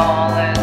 falling